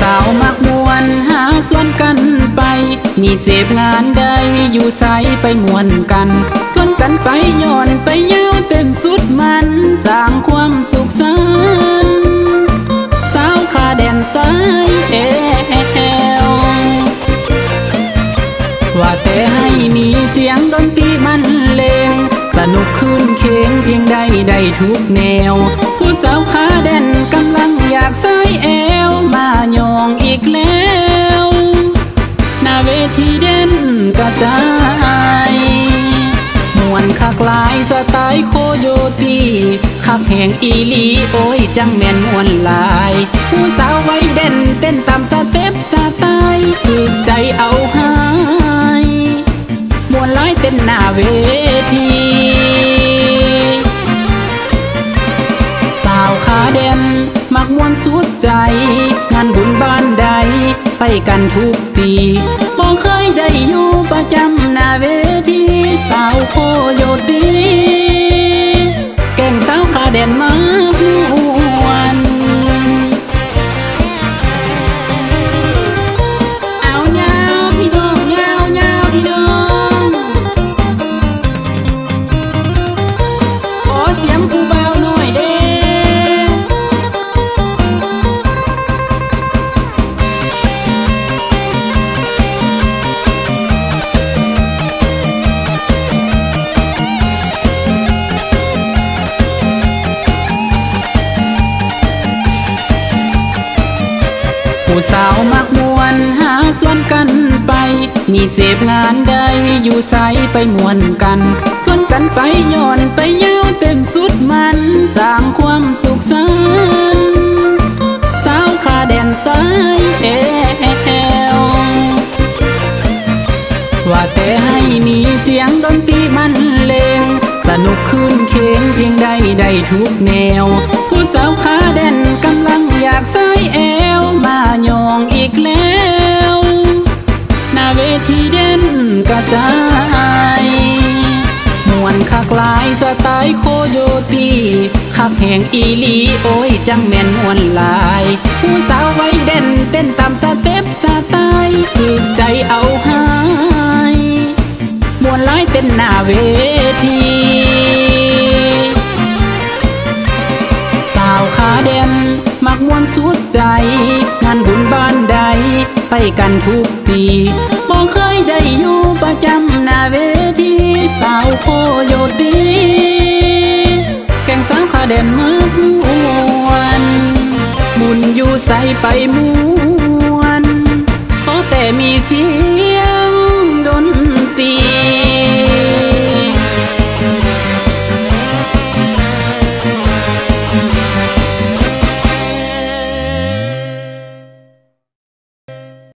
สาวมักมวนหาส่วนกันไป มีเสพงานใดอยู่ใสไปมวนกัน ส่วนกันไปย้อนไปเย้าเต้นสุดมัน สร้างความสุขสันสาวขาแดนซ้ายเอวว่าแต่ให้มีเสียงดนตรีมันเลง สนุกคืนเคียงเพียงใดได้ทุกแนว ผู้สาวขาแดนกำลัง สไตล์โคโยตีคักแห่งอีลีโอ้ยจังแม่นมวนลาย ผู้สาวไว้เด่นเต้นตามสเต็ปสไตล์ถูกใจเอาให้มวนร้อยเต้นหน้าเวทีสาวขาเด่นมักมวนสุดใจ งานบุญบ้านใด ไปกันทุกปีบ่เคยได้อยู่ประจำ สาวมักมวนหาส่วนกันไป มีเสพงานใดอยู่ใสไปมวนกัน ส่วนกันไปย้อนไปเย้าเต้นสุดมัน สร้างความสุขสันสาวขาแดนซ้ายเอวว่าแต่ให้มีเสียงดนตรีมันเลง สนุกคืนเคียงเพียงใดได้ทุกแนวาวขาแดนกำลังอยากใส่เอวมาโยงอีกแล้วหน้าเวทีเด่นกระจายมวนคักลายสไตล์โคโยตีคักแห่งอีลีโอ้ยจังแม่นมวนลาย ผู้สาวไว้เด่นเต้นตามสเต็ปสไตล์ถูกใจเอาให้มวนร้อยเต้นหน้าเวที มักมวนสุดใจ งานบุญบ้านใด ไปกันทุกปีบ่เคยได้อยู่ประจำหน้าเวทีสาวโคโยตีแก่งสาวขาเด่นมากมวนบุญอยู่ใส่ไปมวน ขอแต่มีเสี